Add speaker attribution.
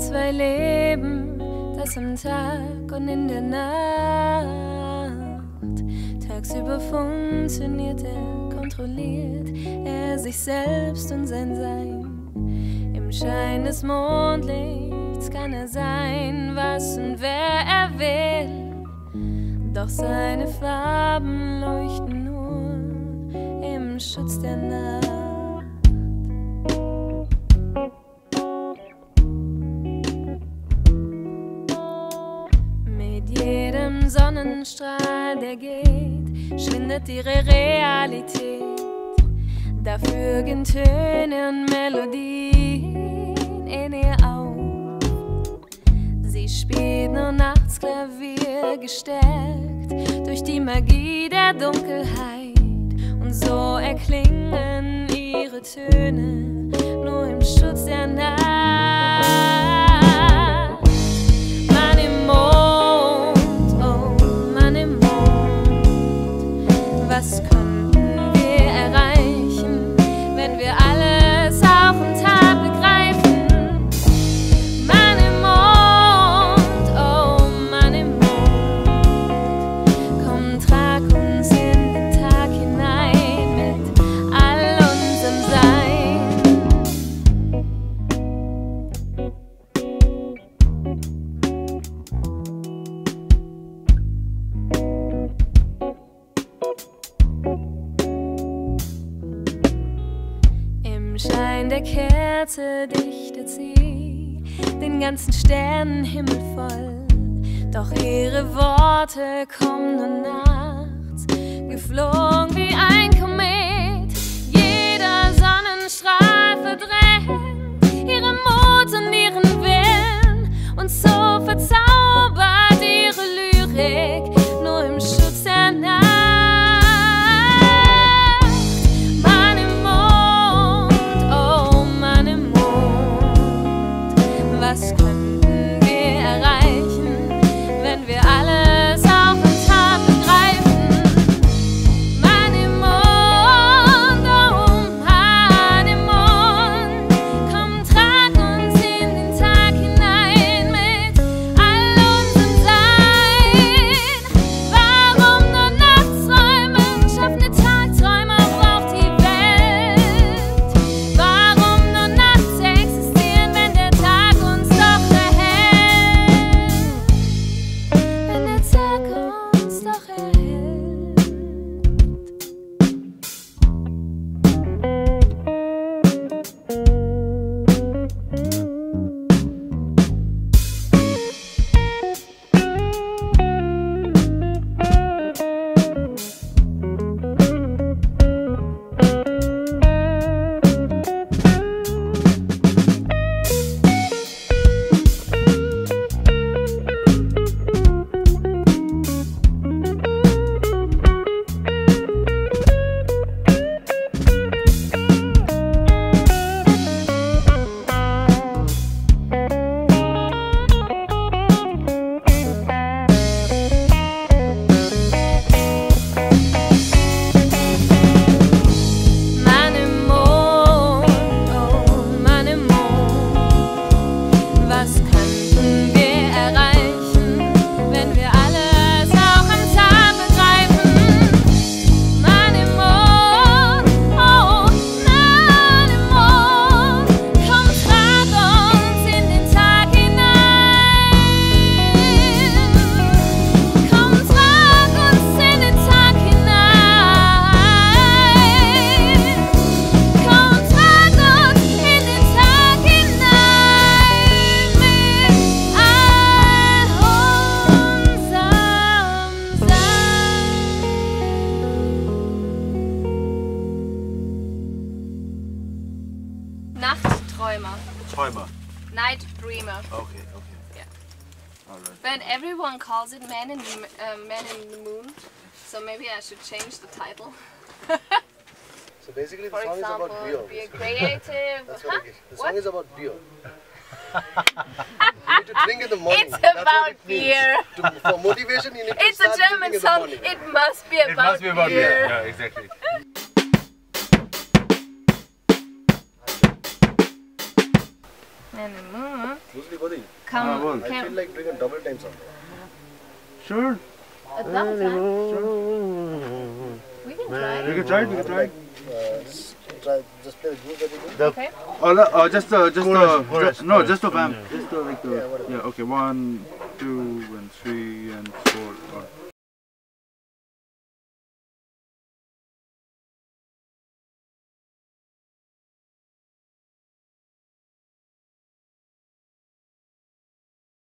Speaker 1: zwei Leben, das am Tag und in der Nacht. Tagsüber funktioniert er, kontrolliert er sich selbst und sein Sein. Im Schein des Mondlichts kann er sein, was und wer er will. Doch seine Farben leuchten nur im Schutz der Nacht. Sonnenstrahl, der geht, schwindet ihre Realität. Dafür gehen Töne und Melodien in ihr auf. Sie spielt nur nachts Klavier, gestärkt durch die Magie der Dunkelheit. Und so erklingen ihre Töne nur im Schutz der Nacht. alle der Kerze dichtet sie den ganzen Sternenhimmel voll. Doch ihre Worte kommen nur nachts, geflogen wie ein Komet.
Speaker 2: Träumer.
Speaker 3: Träumer.
Speaker 2: Night Dreamer.
Speaker 3: Okay, okay.
Speaker 2: Yeah.
Speaker 3: All right.
Speaker 2: But everyone calls it Man in the, uh, Man in the Moon, so maybe I should change the title.
Speaker 4: So basically the
Speaker 2: For
Speaker 4: song
Speaker 2: example,
Speaker 4: is about beer.
Speaker 2: be a creative.
Speaker 4: That's
Speaker 2: huh?
Speaker 4: what I get. The song
Speaker 2: What?
Speaker 4: is about beer. you need to drink in the morning.
Speaker 2: It's
Speaker 4: That's
Speaker 2: about
Speaker 4: it
Speaker 2: beer.
Speaker 4: To, for motivation, you need to
Speaker 2: It's a
Speaker 4: start drinking
Speaker 2: German
Speaker 4: in the
Speaker 2: song.
Speaker 4: morning.
Speaker 2: It must be about
Speaker 3: It must be about
Speaker 2: beer.
Speaker 3: beer. Yeah, exactly.
Speaker 2: Come,
Speaker 3: well.
Speaker 4: I feel
Speaker 2: can,
Speaker 4: like doing a double time sound.
Speaker 3: Sure.
Speaker 2: a double time. We can try.
Speaker 3: We can try it. We can try. it.
Speaker 4: Uh, s- try, just play the groove that you do.
Speaker 5: The
Speaker 2: Okay.
Speaker 3: Oh, le- uh, just uh, just
Speaker 5: Chorus,
Speaker 3: uh,
Speaker 5: chorus,
Speaker 3: ju- no,
Speaker 5: chorus.
Speaker 3: just the vamp.
Speaker 5: Yeah.
Speaker 3: Just uh, like the
Speaker 4: Yeah, whatever.
Speaker 3: yeah. Okay, one, two, and three, and four. Or,